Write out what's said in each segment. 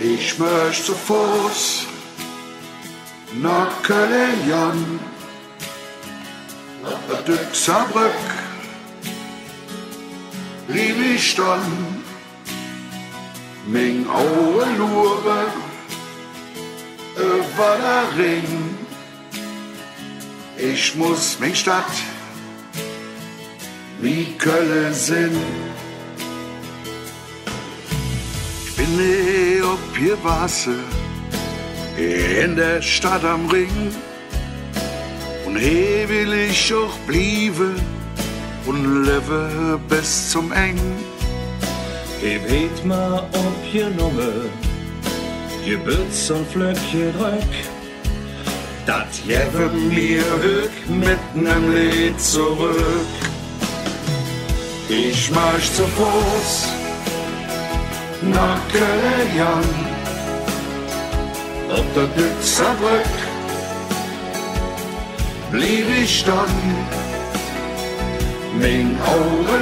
Ich möchte zu Fuß nach Köln, der Düxerbrück, lieb ich dann, Ming Aue Lure, über der Ring. Ich muss mich Stadt wie Köln sind. Ich bin eh ob hier Wasser in der Stadt am Ring. Und hier will ich auch blieben und lebe bis zum Eng. Ich weet mal, ob je Nummer, je Bütz und Flöckje drück. Dat Jewe mir höck mit nem Lied zurück. Ich marsch zu Fuß nach Köln, ob der Düxerbrück blieb ich dann, mein Auge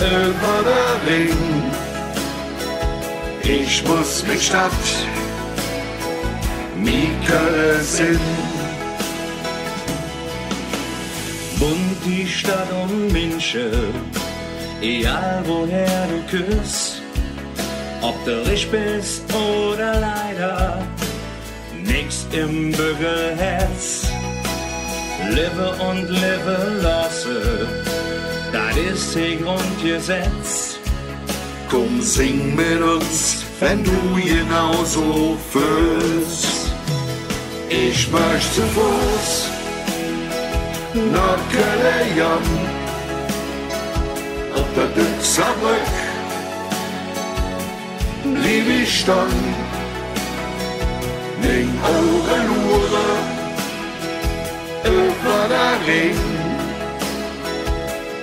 über der Ring. Ich muss mich Stadt Mikele sind. Bunt die Stadt um München, egal woher du küsst. Ob du rich bist oder leider, nix im Bügelherz. Live und live lasse, das ist die Grundgesetz. Komm, sing mit uns, wenn du genauso fühlst. Ich möchte zu Fuß nach Köln, Düxerbrück blieb ich dann, ning Augen lure über der Ring.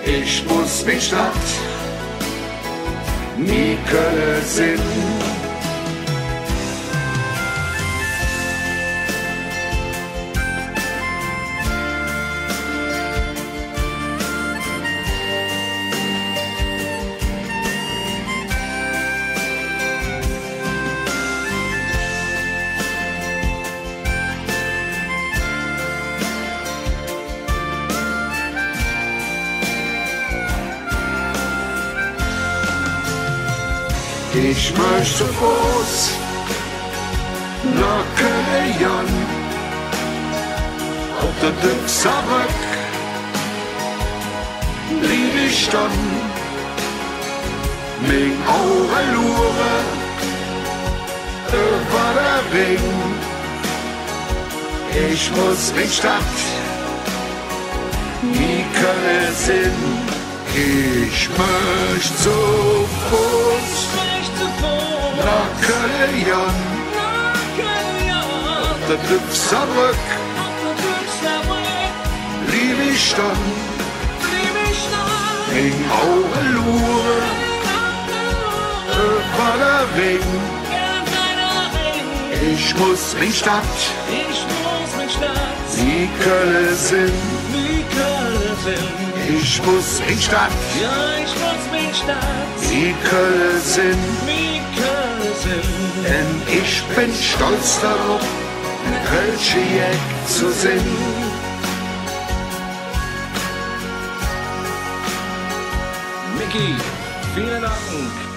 Ich muss mich Stadt nie Köln sind. Ich möchte Fuß nach Köln, auf der Düxerbrück blieb ich dann, mit Augen lure über der Ring. Ich muss mich Stadt wie Köln sind. Ich möchte zu der Düxerbrück blieb ich dann, in Augenlure über der. Ich muss mich Stadt wie Köln sind. Ich muss mich Stadt wie Köln sind. Denn ich bin stolz darauf, Kölsche Jäg zu singen. Micky, vielen Dank.